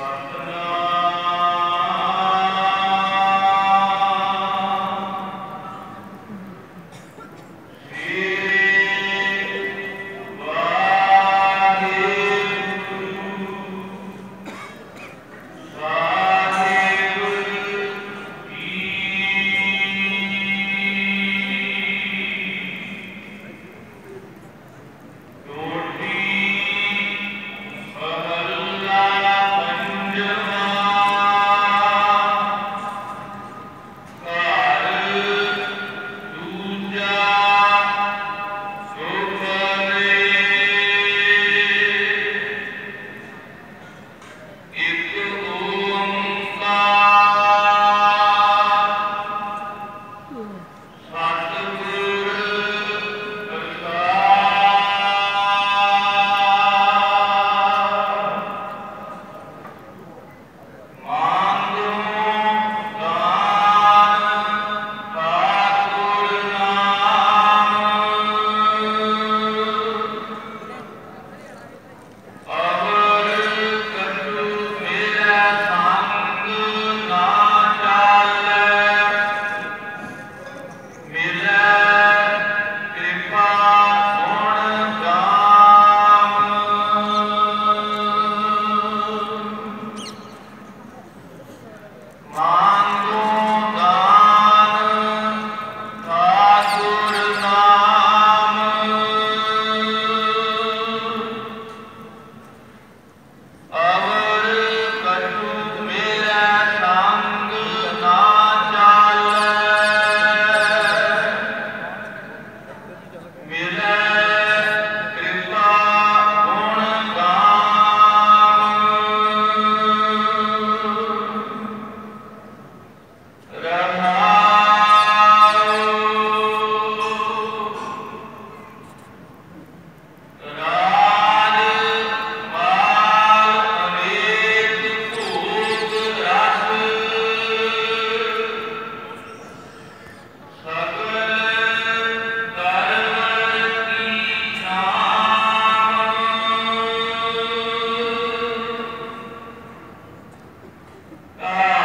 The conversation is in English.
Uh, Uh,